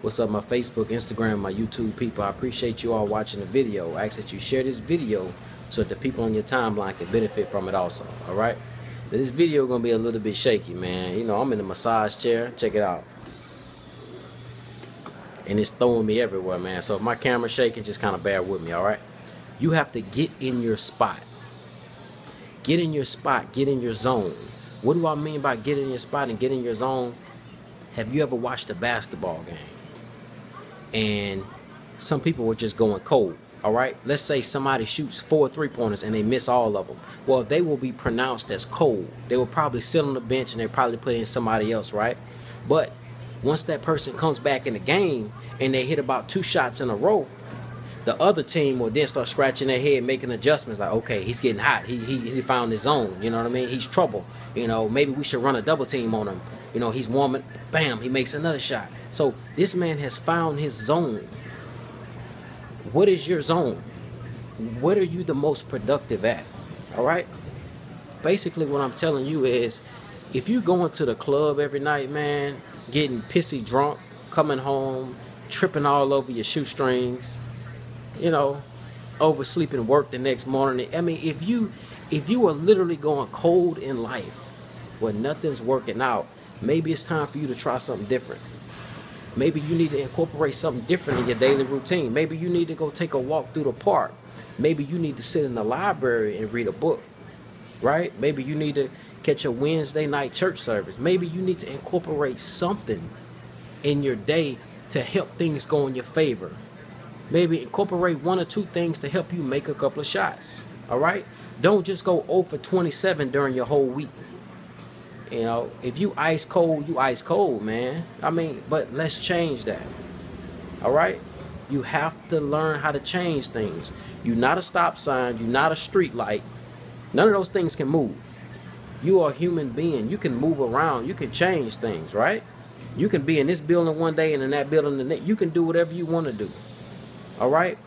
What's up, my Facebook, Instagram, my YouTube people? I appreciate you all watching the video. I ask that you share this video so that the people on your timeline can benefit from it also. All right. Now, this video is gonna be a little bit shaky, man. You know, I'm in a massage chair. Check it out. And it's throwing me everywhere, man. So if my camera's shaking, just kind of bear with me, all right? You have to get in your spot. Get in your spot. Get in your zone. What do I mean by get in your spot and get in your zone? Have you ever watched a basketball game? And some people were just going cold. All right. Let's say somebody shoots four three pointers and they miss all of them. Well, they will be pronounced as cold. They will probably sit on the bench and they probably put in somebody else, right? But once that person comes back in the game and they hit about two shots in a row, the other team will then start scratching their head, making adjustments like, okay, he's getting hot. He, he, he found his zone. You know what I mean? He's trouble. You know, maybe we should run a double team on him. You know, he's warming. Bam, he makes another shot. So this man has found his zone. What is your zone? What are you the most productive at? All right. Basically, what I'm telling you is, if you going to the club every night, man, getting pissy drunk, coming home, tripping all over your shoestrings, you know, oversleeping work the next morning. I mean, if you if you are literally going cold in life, where nothing's working out, maybe it's time for you to try something different. Maybe you need to incorporate something different in your daily routine. Maybe you need to go take a walk through the park. Maybe you need to sit in the library and read a book. Right? Maybe you need to catch a Wednesday night church service. Maybe you need to incorporate something in your day to help things go in your favor. Maybe incorporate one or two things to help you make a couple of shots. All right? Don't just go 0 for 27 during your whole week. You know, if you ice cold, you ice cold, man. I mean, but let's change that. All right? You have to learn how to change things. You're not a stop sign, you're not a street light. None of those things can move. You are a human being. You can move around. You can change things, right? You can be in this building one day and in that building the next. You can do whatever you want to do. All right?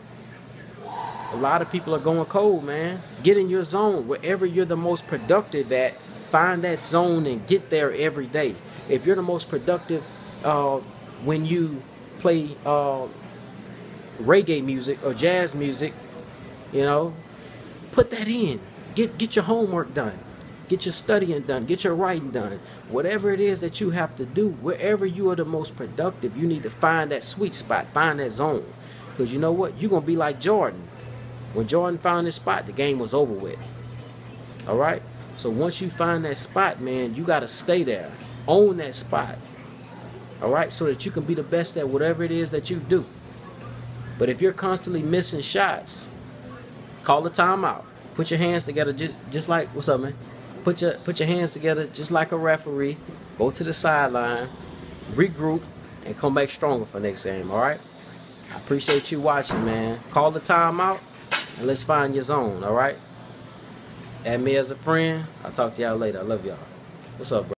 A lot of people are going cold, man. Get in your zone. Wherever you're the most productive at, find that zone and get there every day. If you're the most productive uh, when you play uh, reggae music or jazz music, you know, put that in. Get get your homework done. Get your studying done. Get your writing done. Whatever it is that you have to do, wherever you are the most productive, you need to find that sweet spot, find that zone. Because you know what? You're going to be like Jordan. When Jordan found his spot, the game was over with. All right? So once you find that spot, man, you got to stay there. Own that spot. All right? So that you can be the best at whatever it is that you do. But if you're constantly missing shots, call a timeout. Put your hands together just just like what's up, man? Put your put your hands together just like a referee. Go to the sideline, regroup, and come back stronger for next game, all right? I appreciate you watching, man. Call the timeout and let's find your zone, all right? Add me as a friend. I'll talk to y'all later. I love y'all. What's up, bro?